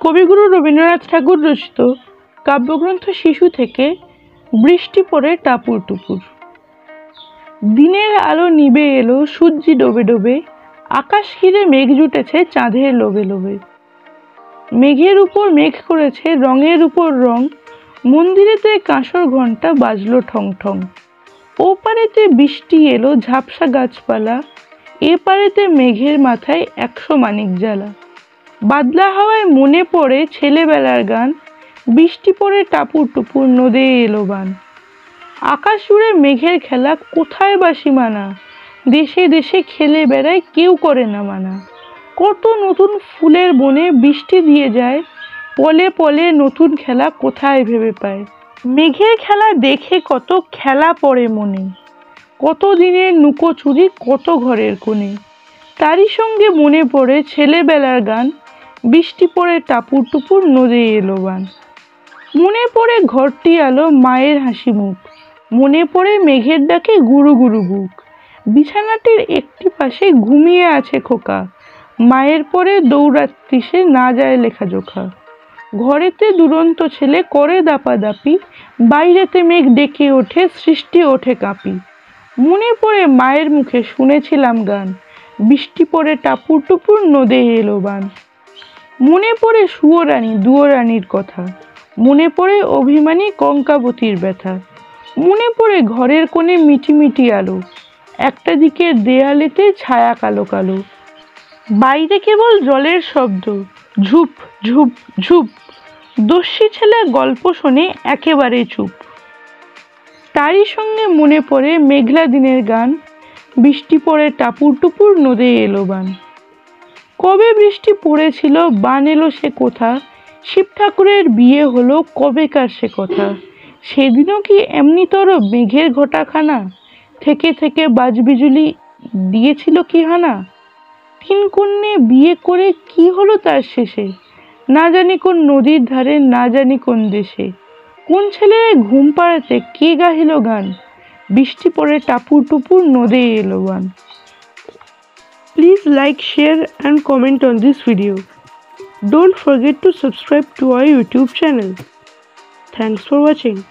কবিগুরু রবীন্দ্রনাথ ঠাকুর রচিত কাব্যগ্রন্থ শিশু থেকে বৃষ্টি পড়ে টাপুর টুপুর। দিনের আলো নিবে এলো, সূর্যি ডোবে ডোবে, আকাশ ঘিরে মেঘ জুটেছে চাঁদের লোবে লোবে মেঘের উপর মেঘ করেছে রঙের উপর রং, মন্দিরেতে কাঁসর ঘণ্টা বাজলো ঠং ঠং। ও পারেতে বৃষ্টি এলো ঝাপসা গাছপালা, এ পারেতে মেঘের মাথায় একশো মানিক জ্বালা। বাদলা হাওয়ায় মনে পড়ে ছেলেবেলার গান। বৃষ্টি পড়ে টাপুর টুপুর নদে এলো বান। আকাশ জুড়ে মেঘের খেলা কোথায় বা সীমানা? দেশে দেশে খেলে বেড়ায় কেউ করে না মানা। কত নতুন ফুলের বনে বৃষ্টি দিয়ে যায়, পলে পলে নতুন খেলা কোথায় ভেবে পায়? মেঘের খেলা দেখে কত খেলা পড়ে মনে। কত দিনের লুকোচুরি কত ঘরের কোণে। তারই সঙ্গে মনে পড়ে ছেলেবেলার গান। বৃষ্টি পড়ে টাপুর টুপুর নদে এলো বান। মনে পড়ে ঘরটি আলো মায়ের হাসি মুখ। মনে পড়ে মেঘের ডাকে গুরু গুরু বুক। বিছানাটির একটি পাশে ঘুমিয়ে আছে খোকা। মায়ের পরে দৌড়াত্রি সে না যায় লেখাজোখা ঘরেতে দুরন্ত ছেলে করে দাপাদাপি, বাইরেতে মেঘ ডেকে ওঠে, সৃষ্টি ওঠে কাঁপি। মনে পড়ে মায়ের মুখে শুনেছিলাম গান। বৃষ্টি পড়ে টাপুর টুপুর নদে এলো বান। মনে পড়ে সুয়োরানী দুয়োরানীর কথা। মনে পড়ে অভিমানী কঙ্কাবতীর ব্যথা। মনে পড়ে ঘরের কোণে মিটিমিটি আলো। একটা দিকের দেয়ালেতে ছায়া কালো কালো। বাইরে কেবল জলের শব্দ। ঝুপ ঝুপ ঝুপ। দস্যি ছেলে গল্প শোনে একেবারে চুপ। তারই সঙ্গে মনে পড়ে মেঘলা দিনের গান। বৃষ্টি পড়ে টাপুর টুপুর নদে এলো বান। কবে বৃষ্টি পড়েছিল, বান এলো সে কোথা? শিব ঠাকুরের বিয়ে হলো কবেকার সে কথা? সেদিনও কি এমনিতর মেঘের ঘটাখানা? থেকে থেকে বাজবিজুলি দিয়েছিল কি হানা? তিন কন্যে বিয়ে করে কি হলো তার শেষে? না জানি কোন নদীর ধারে, না জানি কোন দেশে। কোন ছেলে ঘুম পাড়াতে কে গাহিল গান? বৃষ্টি পড়ে টাপুর টুপুর নদে এলো গান। Please like, share and comment on this video. Don't forget to subscribe to our YouTube channel. Thanks for watching.